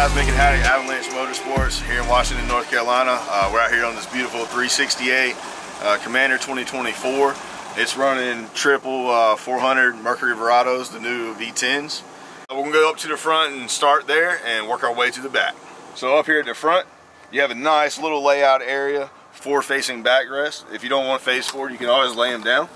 guys, Macon Hattie, Avalanche Motorsports here in Washington, North Carolina. Uh, we're out here on this beautiful 368 uh, Commander 2024. It's running triple uh, 400 Mercury Verados, the new V10s. We're gonna go up to the front and start there and work our way to the back. So up here at the front, you have a nice little layout area for facing backrest. If you don't want to face forward, you can always lay them down,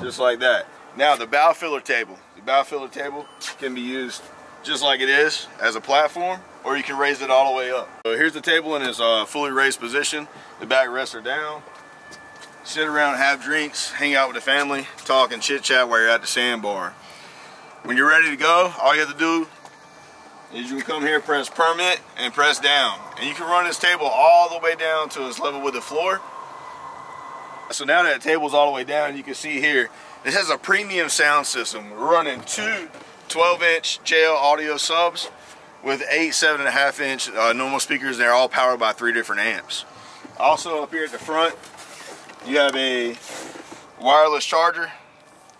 just like that. Now the bow filler table. The bow filler table can be used just like it is as a platform or you can raise it all the way up. So here's the table in its uh, fully raised position. The backrests are down. Sit around, have drinks, hang out with the family, talk and chit chat while you're at the sandbar. When you're ready to go, all you have to do is you can come here, press permit, and press down. And you can run this table all the way down to its level with the floor. So now that the table's all the way down, you can see here, it has a premium sound system. Running two 12 inch JL audio subs with eight seven and a half inch uh, normal speakers. They're all powered by three different amps. Also up here at the front, you have a wireless charger.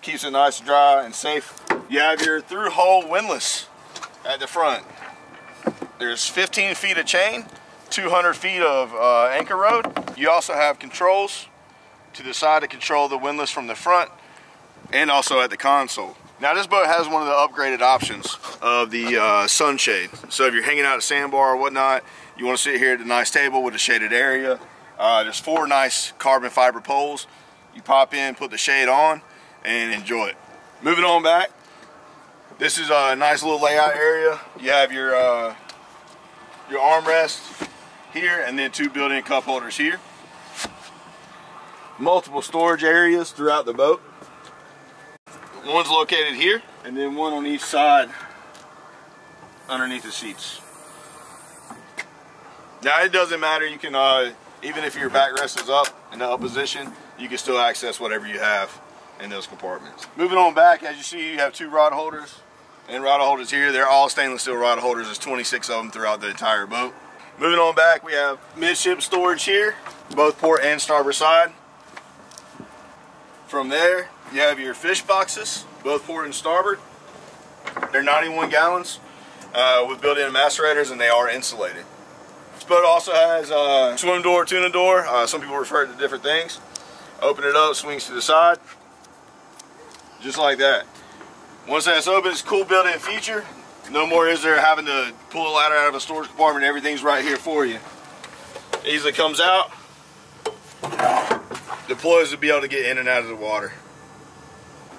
Keeps it nice, dry, and safe. You have your through hole windlass at the front. There's 15 feet of chain, 200 feet of uh, anchor rode. You also have controls to the side to control the windlass from the front and also at the console. Now this boat has one of the upgraded options of the uh, sunshade. So if you're hanging out at a sandbar or whatnot, you want to sit here at a nice table with a shaded area. Uh, there's four nice carbon fiber poles. You pop in, put the shade on, and enjoy it. Moving on back, this is a nice little layout area. You have your uh, your armrest here, and then two built-in cup holders here. Multiple storage areas throughout the boat. One's located here, and then one on each side underneath the seats. Now it doesn't matter, you can, uh, even if your backrest is up in the up position, you can still access whatever you have in those compartments. Moving on back, as you see, you have two rod holders and rod holders here. They're all stainless steel rod holders. There's 26 of them throughout the entire boat. Moving on back, we have midship storage here, both port and starboard side. From there, you have your fish boxes, both port and starboard. They're 91 gallons uh, with built-in macerators and they are insulated. This boat also has a uh, swim door, tuna door. Uh, some people refer to different things. Open it up, swings to the side. Just like that. Once that's open, it's a cool built-in feature. No more is there having to pull a ladder out of a storage compartment. Everything's right here for you. Easily comes out. Deploys to be able to get in and out of the water.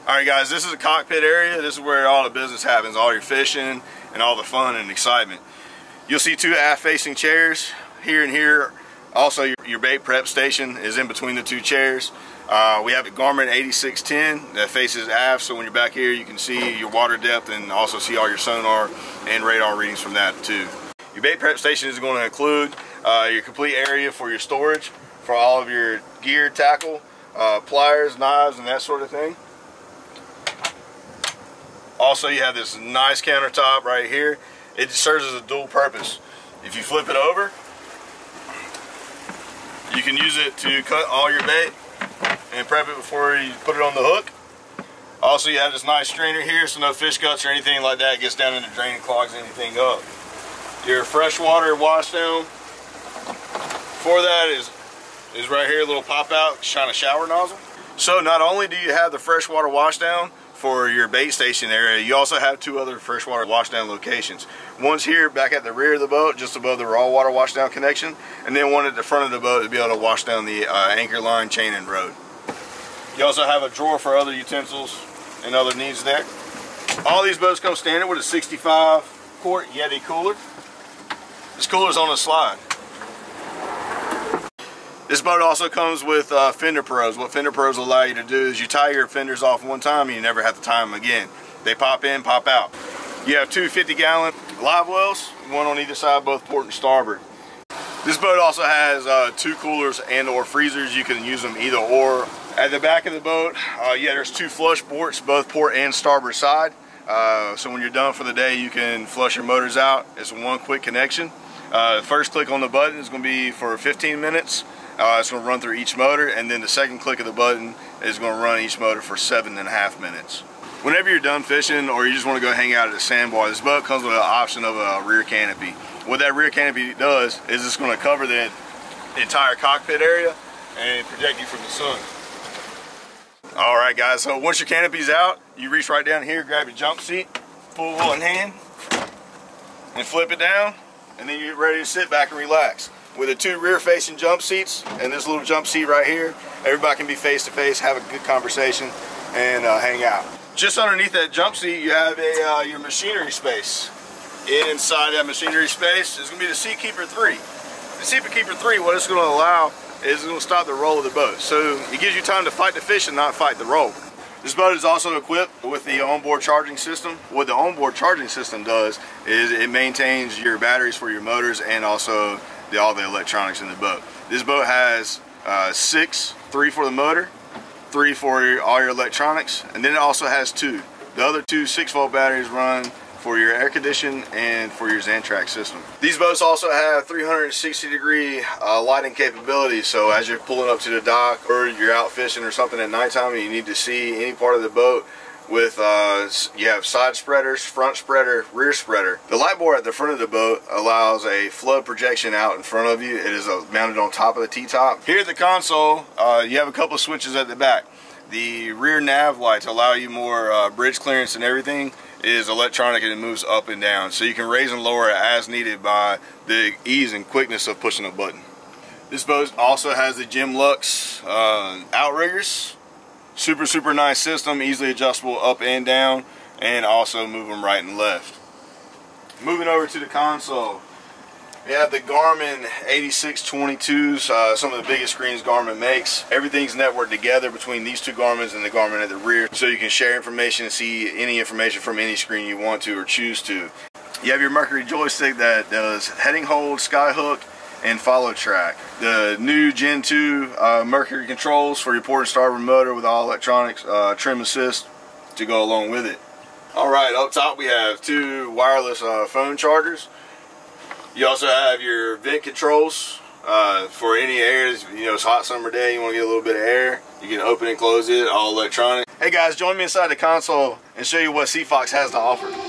Alright guys, this is a cockpit area. This is where all the business happens, all your fishing and all the fun and excitement. You'll see two aft facing chairs here and here. Also your, your bait prep station is in between the two chairs. Uh, we have a Garmin 8610 that faces aft so when you're back here you can see your water depth and also see all your sonar and radar readings from that too. Your bait prep station is going to include uh, your complete area for your storage for all of your gear, tackle, uh, pliers, knives and that sort of thing. Also, you have this nice countertop right here. It serves as a dual purpose. If you flip it over, you can use it to cut all your bait and prep it before you put it on the hook. Also, you have this nice strainer here, so no fish guts or anything like that gets down in the drain and clogs anything up. Your freshwater wash down for that is, is right here, a little pop out, shine a shower nozzle. So not only do you have the freshwater wash down, for your bait station area, you also have two other freshwater washdown locations. One's here back at the rear of the boat, just above the raw water washdown connection, and then one at the front of the boat to be able to wash down the uh, anchor line, chain, and rode. You also have a drawer for other utensils and other needs there. All these boats come standard with a 65 quart Yeti cooler. This cooler is on a slide. This boat also comes with uh, fender pros. What fender pros allow you to do is you tie your fenders off one time and you never have to tie them again. They pop in, pop out. You have two 50 gallon live wells, one on either side, both port and starboard. This boat also has uh, two coolers and or freezers. You can use them either or. At the back of the boat, uh, yeah, there's two flush ports, both port and starboard side. Uh, so when you're done for the day, you can flush your motors out. It's one quick connection. Uh, first click on the button is going to be for 15 minutes. Uh, it's going to run through each motor and then the second click of the button is going to run each motor for seven and a half minutes. Whenever you're done fishing or you just want to go hang out at a sandbar, this boat comes with an option of a rear canopy. What that rear canopy does is it's going to cover the entire cockpit area and protect you from the sun. All right, guys, so once your canopy's out, you reach right down here, grab your jump seat, pull one hand, and flip it down, and then you're ready to sit back and relax. With the two rear-facing jump seats and this little jump seat right here, everybody can be face-to-face, -face, have a good conversation, and uh, hang out. Just underneath that jump seat, you have a uh, your machinery space. Inside that machinery space is going to be the Seakeeper 3. The Seakeeper 3, what it's going to allow is going to stop the roll of the boat. So it gives you time to fight the fish and not fight the roll. This boat is also equipped with the onboard charging system. What the onboard charging system does is it maintains your batteries for your motors and also the, all the electronics in the boat. This boat has uh, six, three for the motor, three for your, all your electronics, and then it also has two. The other two 6 volt batteries run for your air condition and for your Xantrex system. These boats also have 360 degree uh, lighting capability so as you're pulling up to the dock or you're out fishing or something at nighttime and you need to see any part of the boat with uh, you have side spreaders, front spreader, rear spreader. The light board at the front of the boat allows a flood projection out in front of you. It is uh, mounted on top of the T-top. Here at the console, uh, you have a couple switches at the back. The rear nav lights allow you more uh, bridge clearance and everything is electronic and it moves up and down. So you can raise and lower it as needed by the ease and quickness of pushing a button. This boat also has the Gemlux uh, outriggers. Super, super nice system, easily adjustable up and down, and also move them right and left. Moving over to the console. We have the Garmin 8622s, uh, some of the biggest screens Garmin makes. Everything's networked together between these two Garmins and the Garmin at the rear, so you can share information and see any information from any screen you want to or choose to. You have your Mercury joystick that does heading hold, skyhook, and follow track. The new Gen 2 uh, Mercury controls for your port and starboard motor with all electronics, uh, trim assist to go along with it. Alright, up top we have two wireless uh, phone chargers. You also have your vent controls uh, for any air. You know, it's hot summer day, you want to get a little bit of air. You can open and close it, all electronic. Hey guys, join me inside the console and show you what Seafox has to offer.